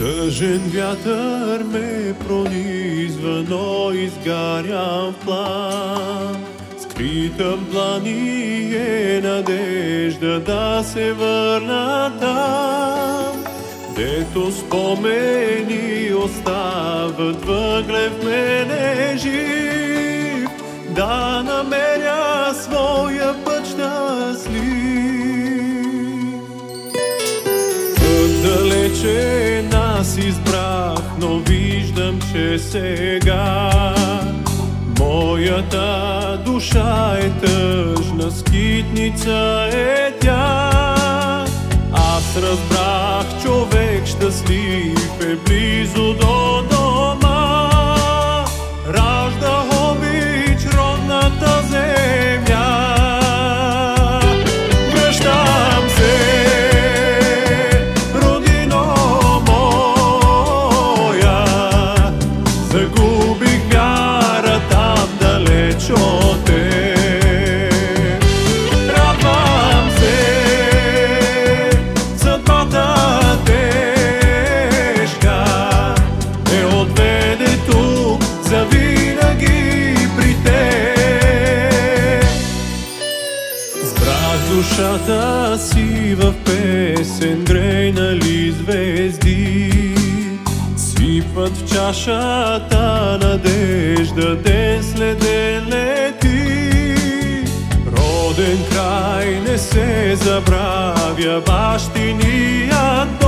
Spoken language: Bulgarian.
Тъжен вятър ме пронизва, но изгарям в план. Скрита в плани е надежда да се върна там, дето спомени остават въглев мене жив, да намеря своя път щастлив. Далече нас избрах, но виждам, че сега Моята душа е тъжна, скитница е тя. Аз разбрах, човек щастлив е близо душата си в песен, грейнали звезди. Сипат в чашата надежда, ден след ден лети. Роден край не се забравя, бащиният.